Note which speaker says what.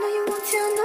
Speaker 1: know you won't tell me.